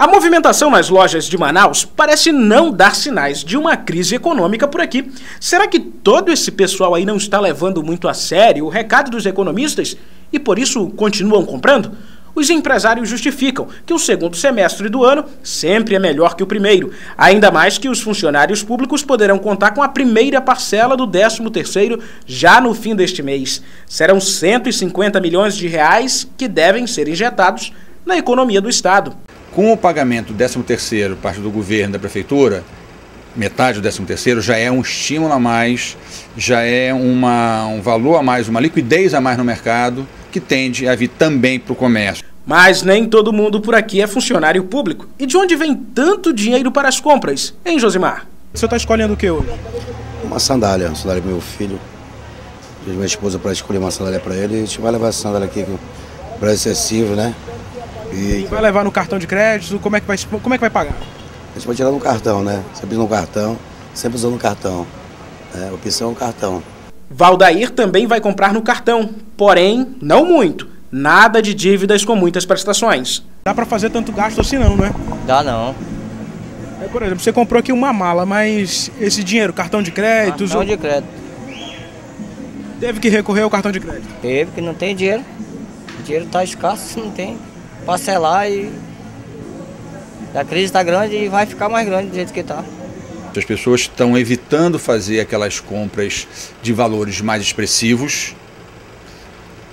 A movimentação nas lojas de Manaus parece não dar sinais de uma crise econômica por aqui. Será que todo esse pessoal aí não está levando muito a sério o recado dos economistas e por isso continuam comprando? Os empresários justificam que o segundo semestre do ano sempre é melhor que o primeiro, ainda mais que os funcionários públicos poderão contar com a primeira parcela do 13º já no fim deste mês. Serão 150 milhões de reais que devem ser injetados na economia do estado. Com o pagamento do 13º parte do governo da prefeitura, metade do 13º já é um estímulo a mais, já é uma, um valor a mais, uma liquidez a mais no mercado, que tende a vir também para o comércio. Mas nem todo mundo por aqui é funcionário público. E de onde vem tanto dinheiro para as compras, hein, Josimar? Você está escolhendo o que hoje? Uma sandália, uma sandália para meu filho. minha esposa para escolher uma sandália para ele. A gente vai levar essa sandália aqui para excessivo, né? E... Vai levar no cartão de crédito? Como é que vai, como é que vai pagar? A gente vai tirar no cartão, né? Sempre no cartão, sempre usando o cartão. É, a opção é o cartão. Valdair também vai comprar no cartão, porém, não muito. Nada de dívidas com muitas prestações. Dá para fazer tanto gasto assim não, né? Dá não. É, por exemplo, você comprou aqui uma mala, mas esse dinheiro, cartão de crédito... Cartão de crédito. Teve que recorrer ao cartão de crédito? Teve, que não tem dinheiro. O dinheiro está escasso, não tem parcelar e a crise está grande e vai ficar mais grande do jeito que está. As pessoas estão evitando fazer aquelas compras de valores mais expressivos.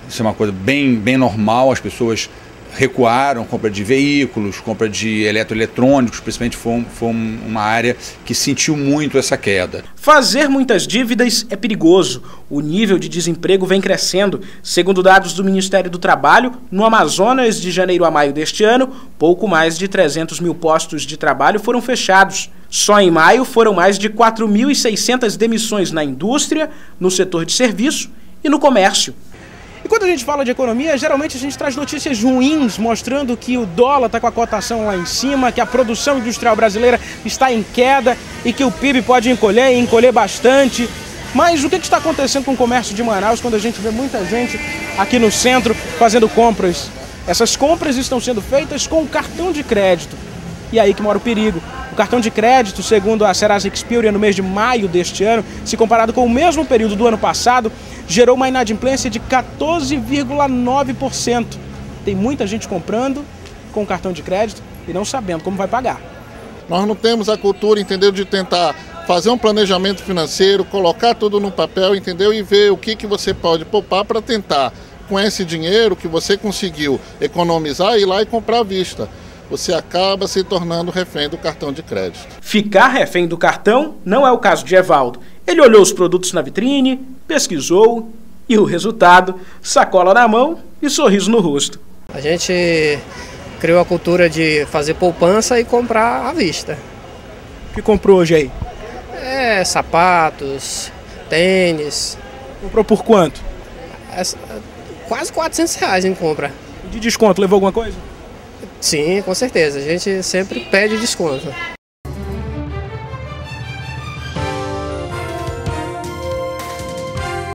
Isso é uma coisa bem, bem normal, as pessoas recuaram, compra de veículos, compra de eletroeletrônicos, principalmente foi, foi uma área que sentiu muito essa queda. Fazer muitas dívidas é perigoso. O nível de desemprego vem crescendo. Segundo dados do Ministério do Trabalho, no Amazonas, de janeiro a maio deste ano, pouco mais de 300 mil postos de trabalho foram fechados. Só em maio foram mais de 4.600 demissões na indústria, no setor de serviço e no comércio. E quando a gente fala de economia, geralmente a gente traz notícias ruins, mostrando que o dólar está com a cotação lá em cima, que a produção industrial brasileira está em queda e que o PIB pode encolher e encolher bastante. Mas o que, está acontecendo com o comércio de Manaus quando a gente vê muita gente aqui no centro fazendo compras? Essas compras estão sendo feitas com cartão de crédito. E aí que mora o perigo. Cartão de crédito, segundo a Serasa Experian, no mês de maio deste ano, se comparado com o mesmo período do ano passado, gerou uma inadimplência de 14,9%. Tem muita gente comprando com cartão de crédito e não sabendo como vai pagar. Nós não temos a cultura, entendeu, de tentar fazer um planejamento financeiro, colocar tudo no papel, entendeu, e ver o que, que você pode poupar para tentar, com esse dinheiro que você conseguiu economizar, ir lá e comprar à vista você acaba se tornando refém do cartão de crédito. Ficar refém do cartão não é o caso de Evaldo. Ele olhou os produtos na vitrine, pesquisou e o resultado: sacola na mão e sorriso no rosto. A gente criou a cultura de fazer poupança e comprar à vista. O que comprou hoje aí? É, sapatos, tênis. Comprou por quanto? É, quase 400 reais em compra. De desconto, levou alguma coisa? Sim, com certeza. A gente sempre pede desconto.